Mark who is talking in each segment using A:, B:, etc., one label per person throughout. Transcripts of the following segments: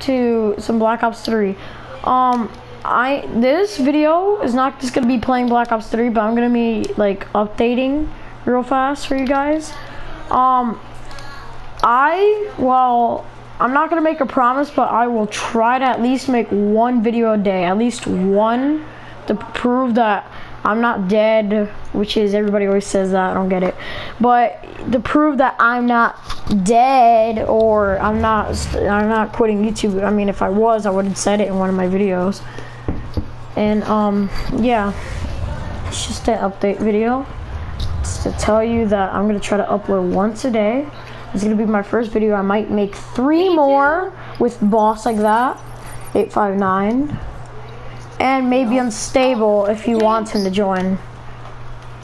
A: to some Black Ops 3. Um, I this video is not just gonna be playing Black Ops 3, but I'm gonna be like updating real fast for you guys. Um, I well, I'm not gonna make a promise, but I will try to at least make one video a day, at least one, to prove that I'm not dead, which is everybody always says that. I don't get it, but to prove that I'm not dead or I'm not I'm not quitting YouTube. I mean, if I was, I would have said it in one of my videos. And um, yeah, it's just an update video. It's to tell you that I'm gonna try to upload once a day. It's gonna be my first video. I might make three more with boss like that, 859 and maybe unstable if you want him to join.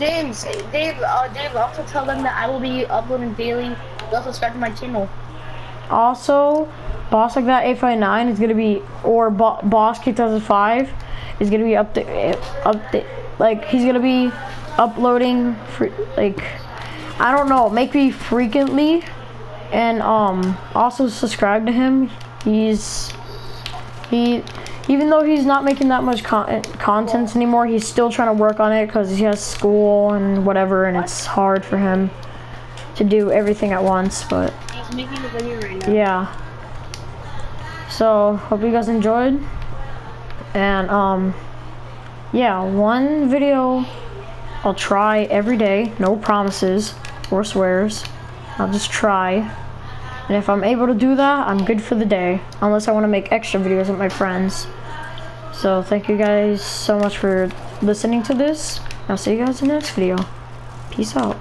B: James, Dave, uh, Dave, also tell them that I will be uploading daily. Also subscribe to my channel.
A: Also, boss like that 859 is gonna be, or Bo boss 2005 is gonna be up to, up to, like he's gonna be uploading for like, I don't know, make me frequently, and um also subscribe to him. He's he even though he's not making that much con content anymore, he's still trying to work on it because he has school and whatever, and it's hard for him to do everything at once. But
B: he's making a video right now.
A: Yeah. So hope you guys enjoyed, and um, yeah, one video I'll try every day. No promises or swears. I'll just try. And if I'm able to do that, I'm good for the day. Unless I want to make extra videos with my friends. So thank you guys so much for listening to this. I'll see you guys in the next video. Peace out.